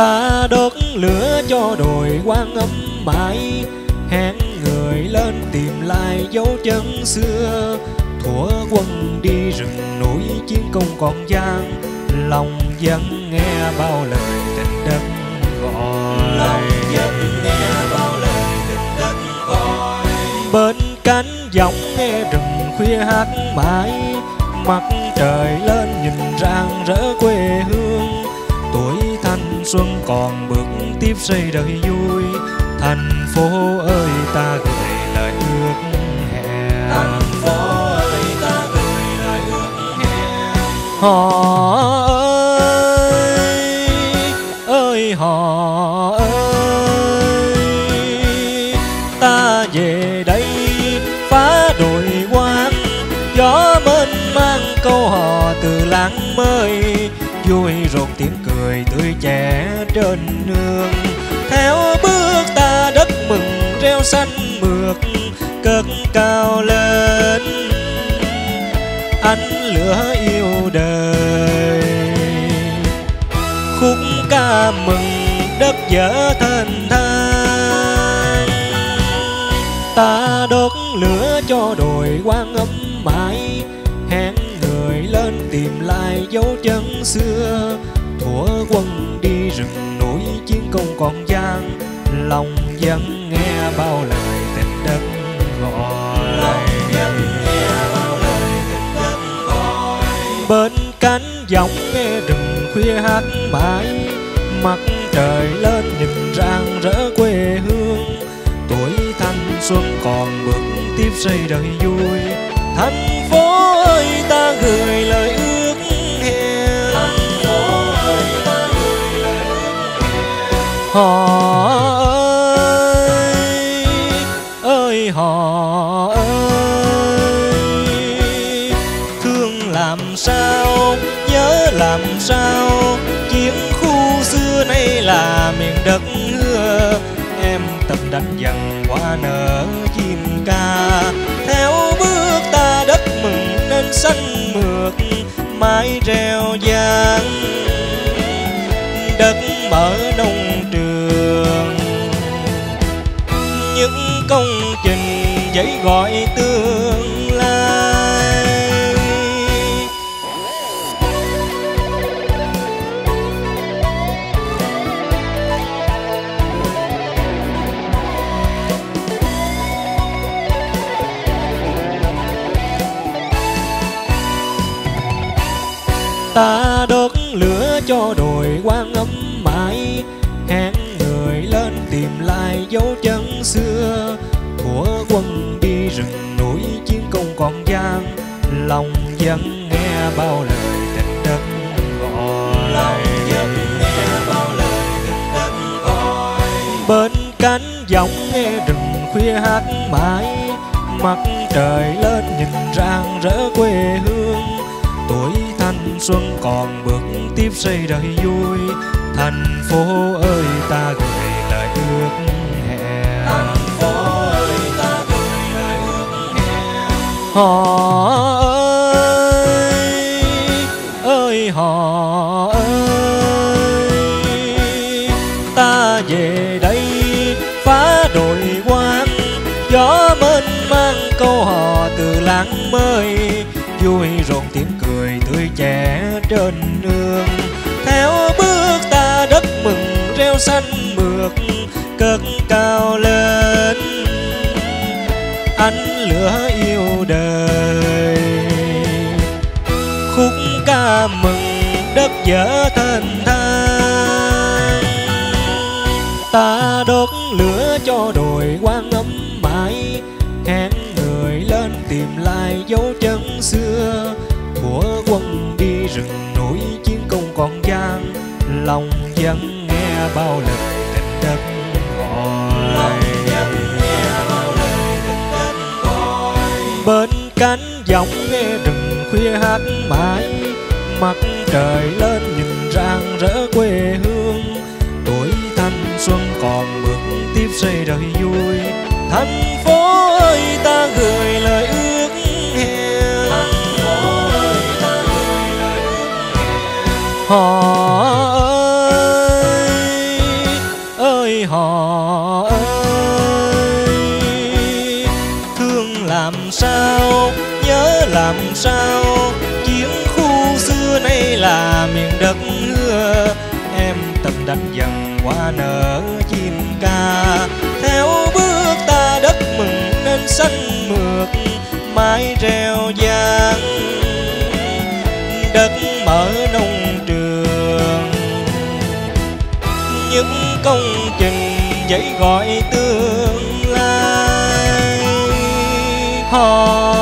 ta đốt lửa cho đồi quan âm mãi hẹn người lên tìm lại dấu chân xưa. Thuở quân đi rừng núi chiến công còn gian. Lòng vẫn nghe bao lời tình đất gọi. Lòng vẫn nghe bao lời tình đất gọi. Bên cánh giọng nghe rừng khuya hát mãi. Mặt trời lên nhìn rạng rỡ quê xuân còn bước tiếp xây đời vui. Thành phố ơi ta gửi lời ước hẹn. Thành phố ơi ta gửi lời ước hẹn. Họ ơi ơi họ ơi ta về đây phá đồi quan gió mênh mang câu hò từ làng mới vui rộn tiếng cười tươi trẻ trên nương. Theo bước ta đất mừng, reo xanh mượt, cất cao lên. Ánh lửa yêu đời. Khúc ca mừng, đất dở thênh thang. Ta đốt lửa cho đồi quan âm mãi, hẹn tìm lại dấu chân xưa. Thuở quân đi rừng núi chiến công còn gian. Lòng vẫn nghe bao lời tình đất gọi. Lòng vẫn nghe bao lời tình đất gọi. Bên cánh giọng nghe rừng khuya hát mãi. Mặt trời lên nhìn rạng rỡ quê hương. Tuổi thanh xuân còn bước tiếp xây đời vui. Thành phố họ ơi ơi họ ơi, thương làm sao, nhớ làm sao? Chiến khu xưa nay là miền đất hứa. Em tập đánh dần qua nở chim ca. Theo bước ta đất mừng nên xanh mượt, mái reo trình giấy gọi tương lai. Ta đốt lửa cho đồi quang âm mãi, hẹn người lên tìm lại dấu chân xưa. Còn gian lòng vẫn nghe bao lời tình đất gọi. Lòng vẫn nghe bao lời tình đất gọi. Bên cánh giọng nghe rừng khuya hát mãi mặt trời lên nhìn rạng rỡ quê hương. Tuổi thanh xuân còn bước tiếp xây đời vui thành phố ơi ta gửi lời ước hẹn. Thành phố họ ơi ơi họ ơi, ta về đây phá đồi quan gió mênh mang câu hò từ làng mới. Vui rộn tiếng cười tươi trẻ trên nương theo bước ta đất mừng reo xanh mượt cất cao lên. Ánh lửa yêu đời. Khúc ca mừng đất dở thênh thang ta đốt lửa cho đồi quan âm mãi, hẹn người lên tìm lại dấu chân xưa. Của quân đi rừng núi chiến công còn gian, lòng dân nghe bao lời tình đất cánh giọng nghe rừng khuya hát mãi. Mặt trời lên nhìn rạng rỡ quê hương. Tuổi thanh xuân còn bước tiếp xây đời vui. Thành phố ơi ta gửi lời ước hẹn thành làm sao? Chiến khu xưa nay là miền đất hứa. Em tập đánh dần qua nở chim ca. Theo bước ta đất mừng nên xanh mượt, mái reo vang. Đất mở nông trường. Những công trình dãy gọi tương lai. Hò